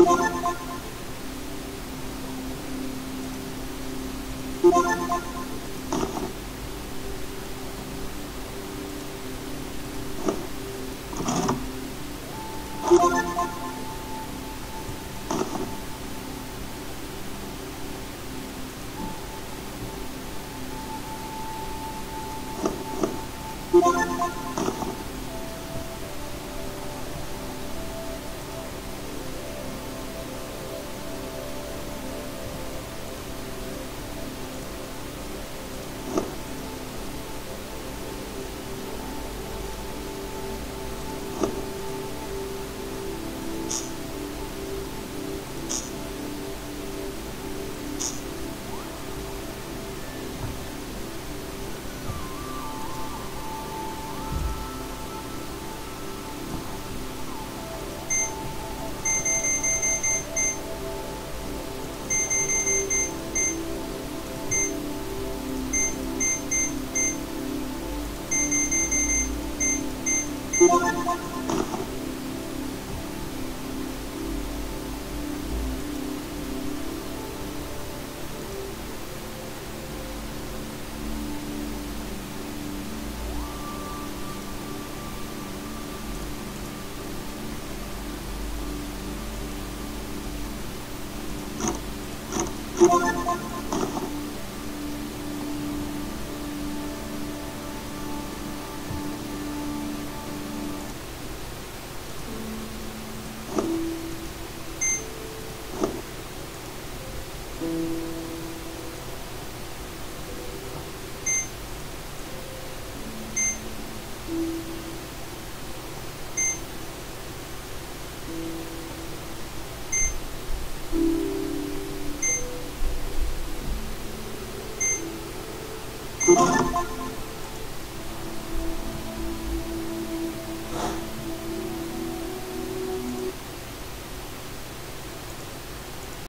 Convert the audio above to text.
you フフフ。あっ。